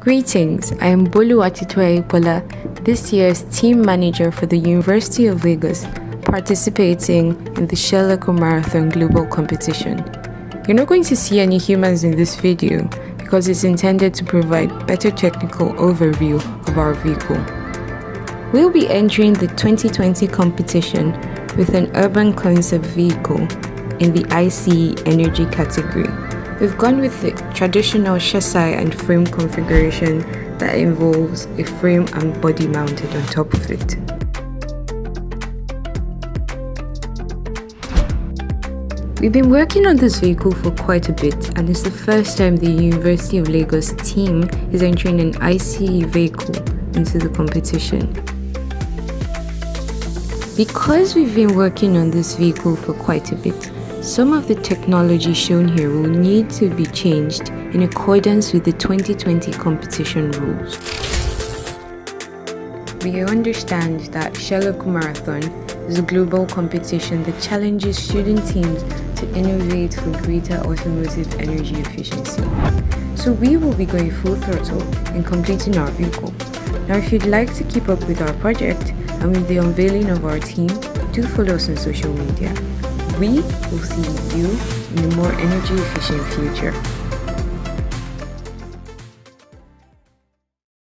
Greetings, I am Bolu Bola, this year's team manager for the University of Lagos, participating in the Shell Eco-Marathon Global Competition. You're not going to see any humans in this video because it's intended to provide better technical overview of our vehicle. We'll be entering the 2020 competition with an urban concept vehicle in the ICE energy category. We've gone with the traditional chassis and frame configuration that involves a frame and body mounted on top of it. We've been working on this vehicle for quite a bit and it's the first time the University of Lagos team is entering an ICE vehicle into the competition. Because we've been working on this vehicle for quite a bit, some of the technology shown here will need to be changed in accordance with the 2020 competition rules. We understand that Shell Eco-Marathon is a global competition that challenges student teams to innovate for greater automotive energy efficiency. So we will be going full throttle in completing our vehicle. Now if you'd like to keep up with our project and with the unveiling of our team, do follow us on social media. We will see you in a more energy efficient future.